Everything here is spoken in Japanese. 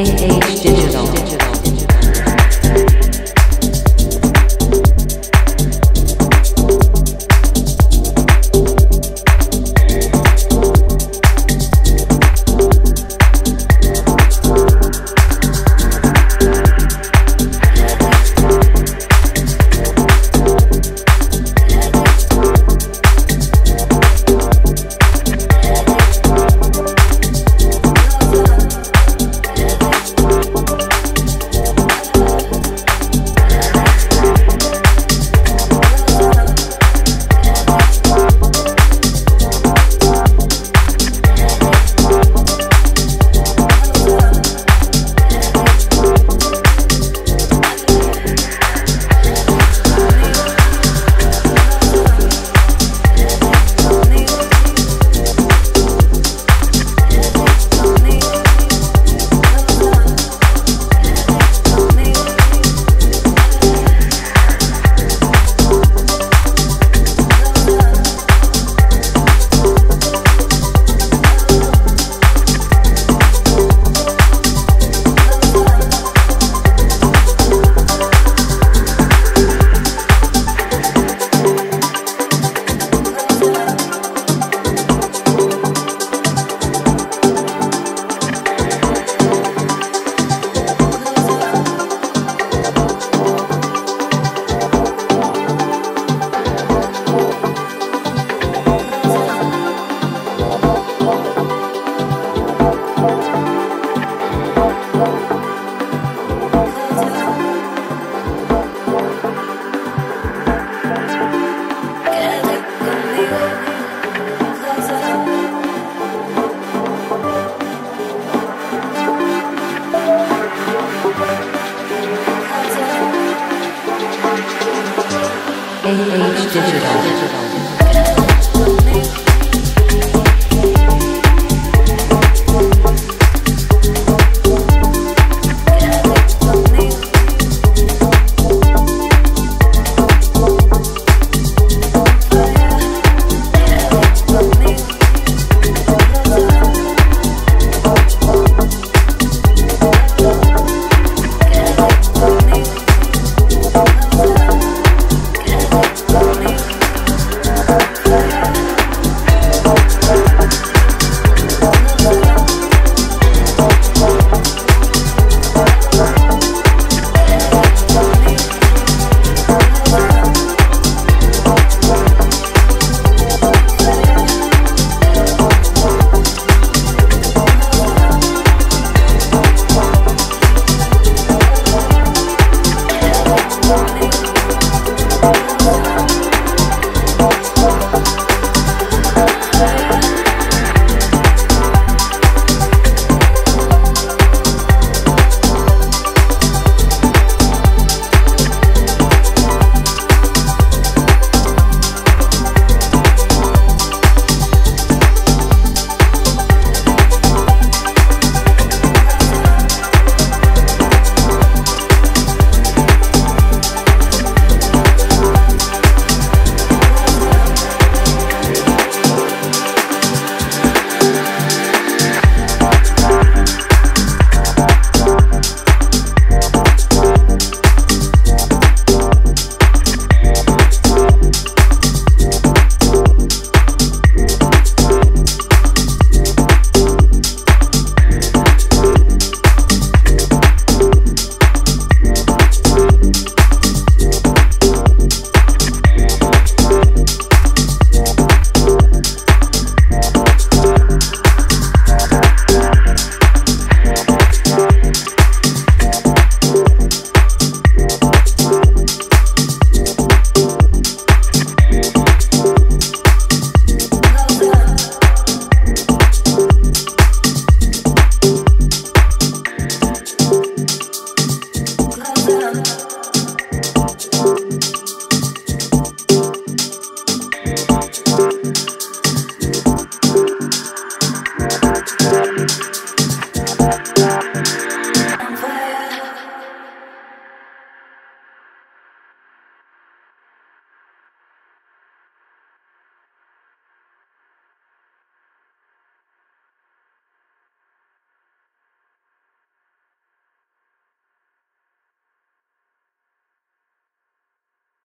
AAH Digital. Thank